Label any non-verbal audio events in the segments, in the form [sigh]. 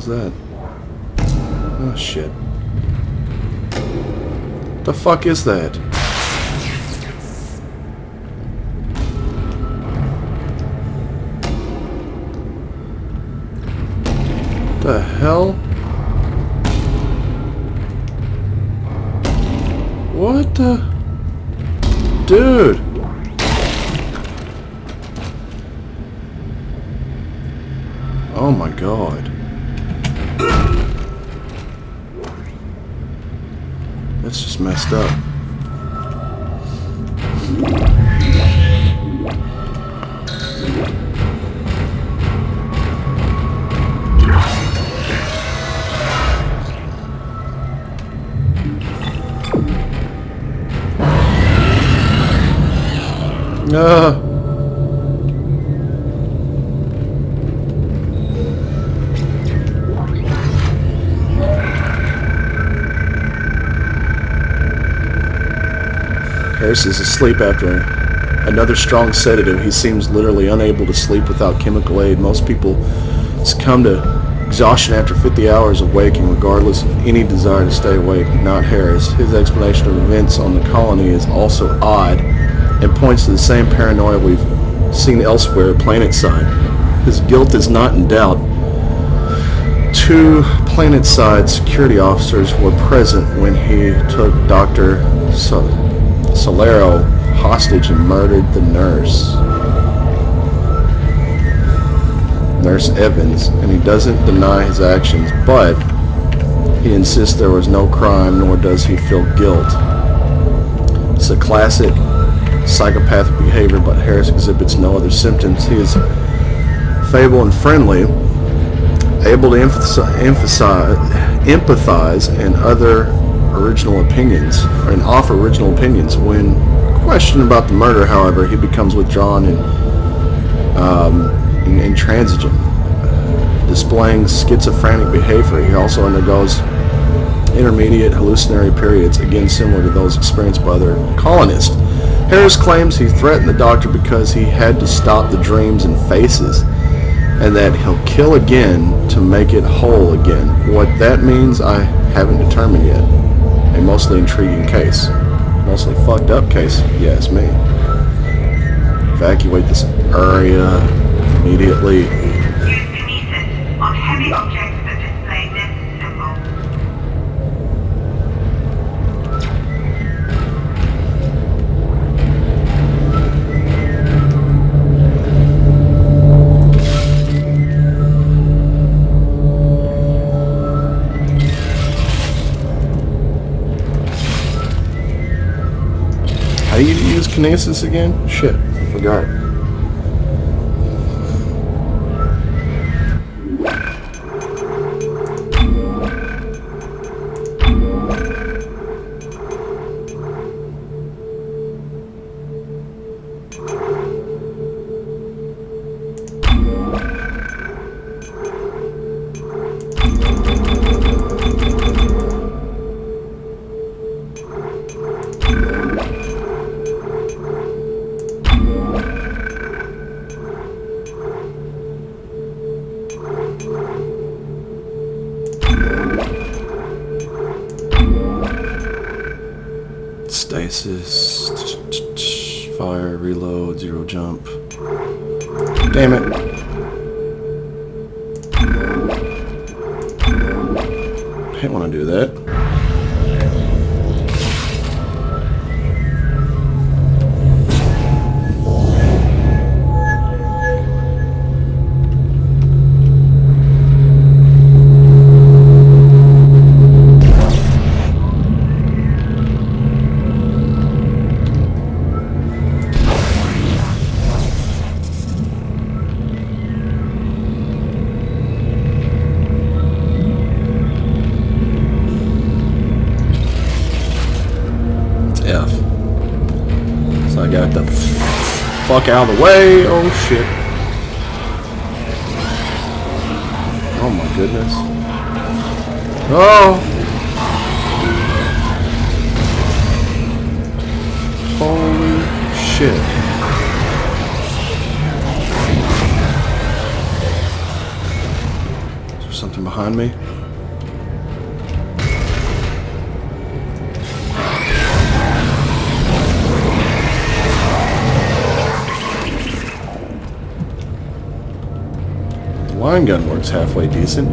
hell's that? Oh shit. The fuck is that? The hell? What the? Dude! Oh my god. That's just messed up. Uh. Harris is asleep after another strong sedative. He seems literally unable to sleep without chemical aid. Most people succumb to exhaustion after 50 hours of waking, regardless of any desire to stay awake. Not Harris. His explanation of events on the colony is also odd and points to the same paranoia we've seen elsewhere at Planetside. His guilt is not in doubt. Two Planetside security officers were present when he took Dr. Sol- Solero hostage and murdered the nurse. Nurse Evans, and he doesn't deny his actions, but he insists there was no crime, nor does he feel guilt. It's a classic psychopathic behavior, but Harris exhibits no other symptoms. He is fable and friendly, able to emphasize, emphasize empathize, and other original opinions, and offer original opinions. When questioned about the murder, however, he becomes withdrawn and, um, and intransigent, displaying schizophrenic behavior. He also undergoes intermediate hallucinatory periods, again similar to those experienced by other colonists. Harris claims he threatened the doctor because he had to stop the dreams and faces, and that he'll kill again to make it whole again. What that means, I haven't determined yet. A mostly intriguing case. Mostly fucked up case, ask me. Evacuate this area immediately. You to use kinesis again? Shit, I forgot. Stasis, [tsk] fire, reload, zero jump. Damn it. I hate when I do that. fuck out of the way. Oh shit. Oh my goodness. Oh! Holy shit. Is there something behind me? mine gun works halfway decent.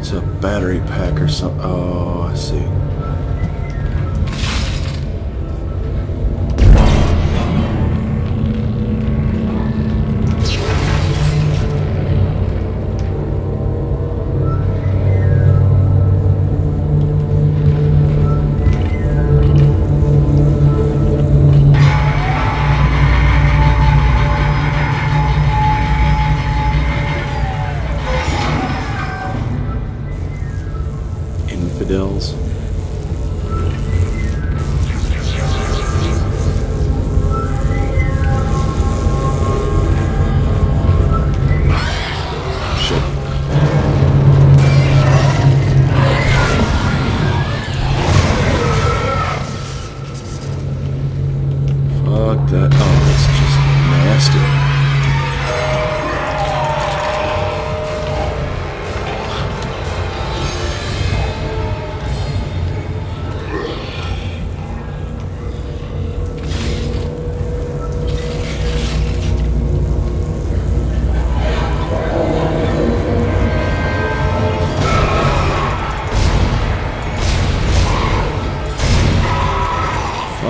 It's a battery pack or something. Oh, I see. infidels. that. Oh.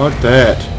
Fuck that.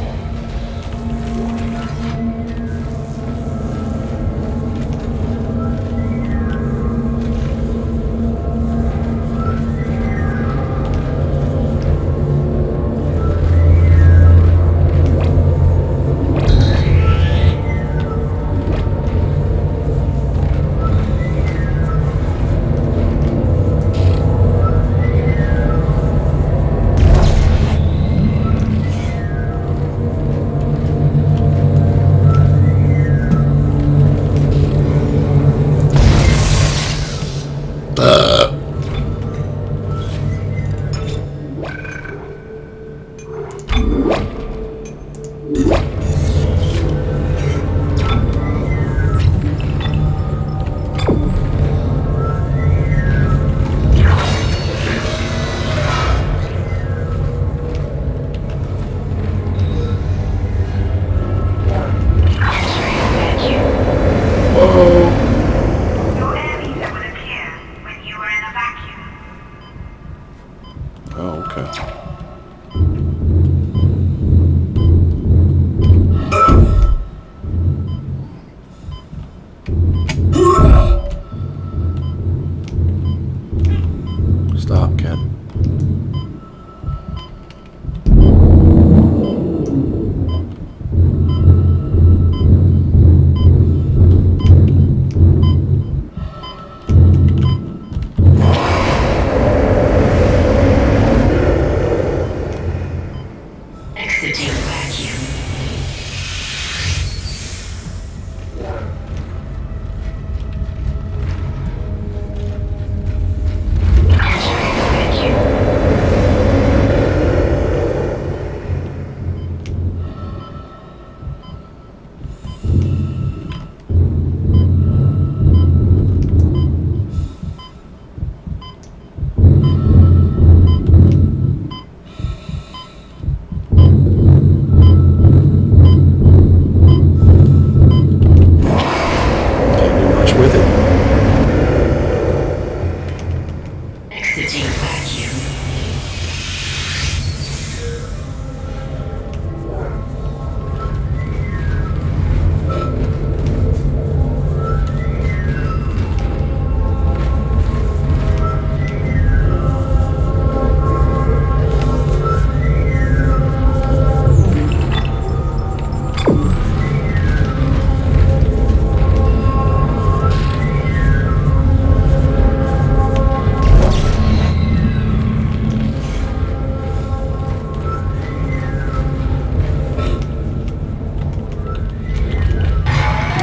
To do 里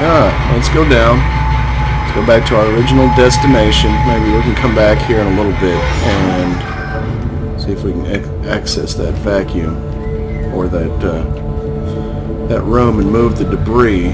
Alright, let's go down. Let's go back to our original destination. Maybe we can come back here in a little bit and see if we can access that vacuum or that, uh, that room and move the debris.